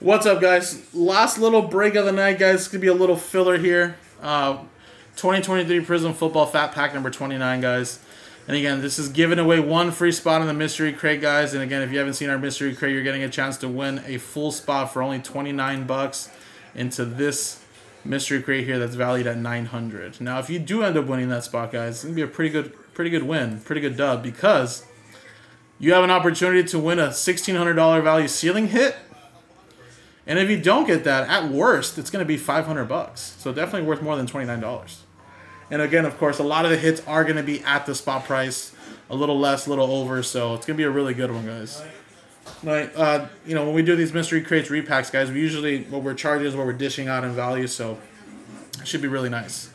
What's up, guys? Last little break of the night, guys. It's gonna be a little filler here. Uh, 2023 Prizm Football Fat Pack number 29, guys. And again, this is giving away one free spot in the mystery crate, guys. And again, if you haven't seen our mystery crate, you're getting a chance to win a full spot for only 29 bucks into this mystery crate here that's valued at 900. Now, if you do end up winning that spot, guys, it's gonna be a pretty good, pretty good win, pretty good dub because you have an opportunity to win a $1,600 value ceiling hit and if you don't get that, at worst, it's going to be 500 bucks. So definitely worth more than $29. And again, of course, a lot of the hits are going to be at the spot price, a little less, a little over. So it's going to be a really good one, guys. Like, uh, you know, when we do these mystery crates repacks, guys, we usually what we're charging is what we're dishing out in value. So it should be really nice.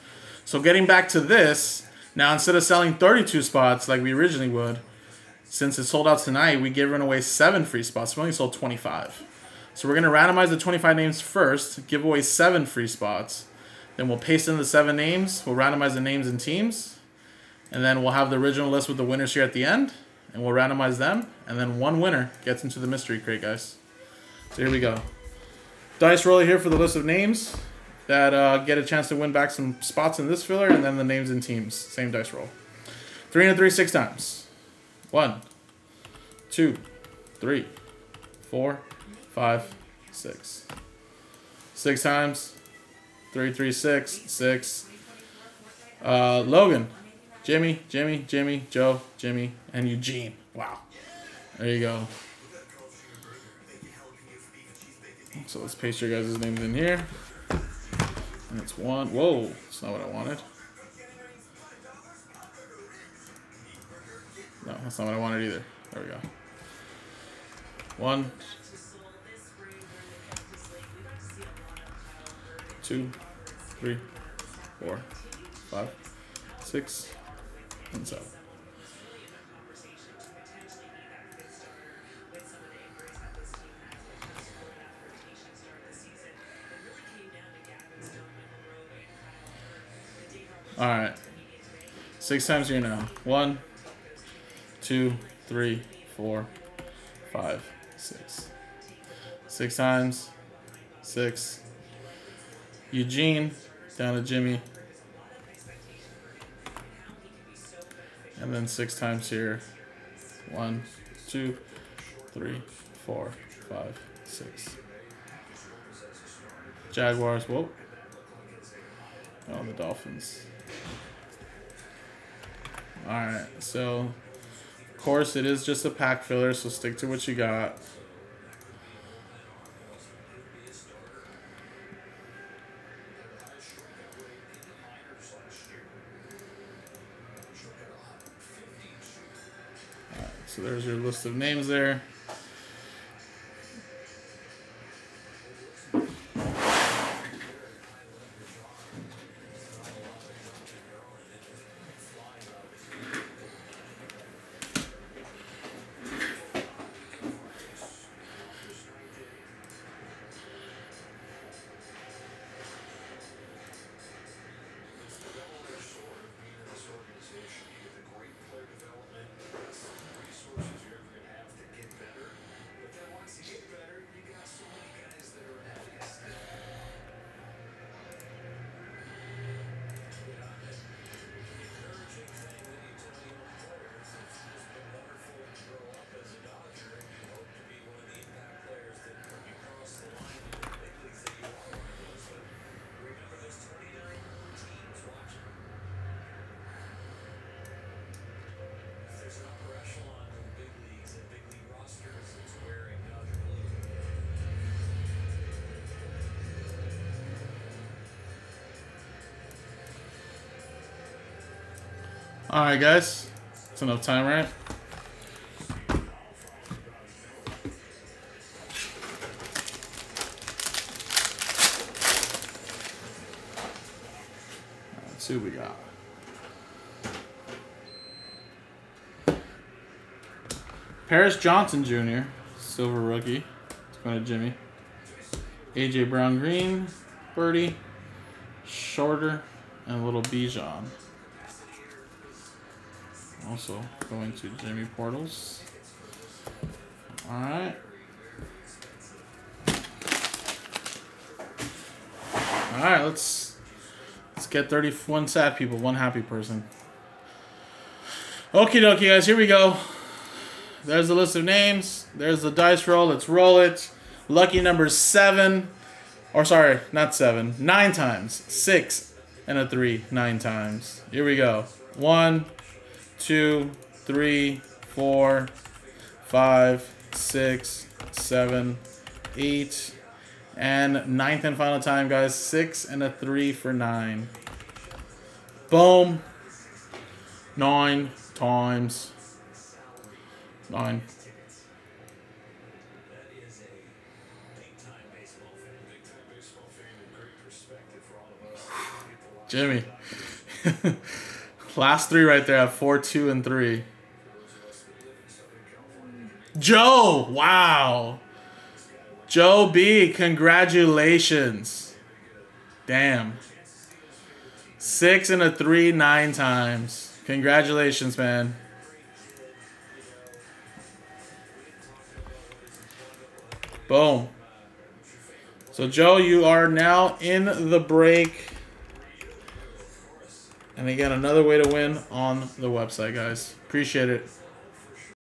So getting back to this, now instead of selling 32 spots like we originally would, since it sold out tonight, we giving away seven free spots. We only sold 25. So we're going to randomize the 25 names first, give away seven free spots. Then we'll paste in the seven names. We'll randomize the names and teams. And then we'll have the original list with the winners here at the end. And we'll randomize them. And then one winner gets into the mystery crate, guys. So here we go. Dice roller here for the list of names that uh, get a chance to win back some spots in this filler. And then the names and teams. Same dice roll. Three and three, six times. One, two, three, four, five, six. Six times. Three, three, six, six. Uh, Logan, Jimmy, Jimmy, Jimmy, Joe, Jimmy, and Eugene. Wow. There you go. So let's paste your guys' names in here. And it's one. Whoa, that's not what I wanted. No, that's not what I wanted either. There we go. One, two, three, four, five, six, and seven. All right. Six times here now. One, two, three, four, five, six. Six times. Six, Eugene down to Jimmy. And then six times here. One, two, three, four, five, six. Jaguars, whoa. Oh, the Dolphins. Alright, so of course it is just a pack filler, so stick to what you got. So there's your list of names there. Alright, guys. It's enough time, right? Let's see what we got. Paris Johnson Jr., silver rookie. It's going to Jimmy. AJ Brown Green, Birdie, Shorter, and little Bijan. Also going to Jimmy Portals. Alright. Alright, let's let's get 31 sad people, one happy person. Okie dokie, guys, here we go. There's the list of names. There's the dice roll. Let's roll it. Lucky number seven. Or sorry, not seven. Nine times. Six and a three. Nine times. Here we go. One, two, three, four, five, six, seven, eight, and ninth and final time, guys. Six and a three for nine. Boom. Nine times. Nine. Jimmy. Last three right there at four, two, and three. Joe, wow. Joe B, congratulations. Damn. Six and a three, nine times. Congratulations, man. Boom. So, Joe, you are now in the break. And again, another way to win on the website, guys. Appreciate it.